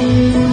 Música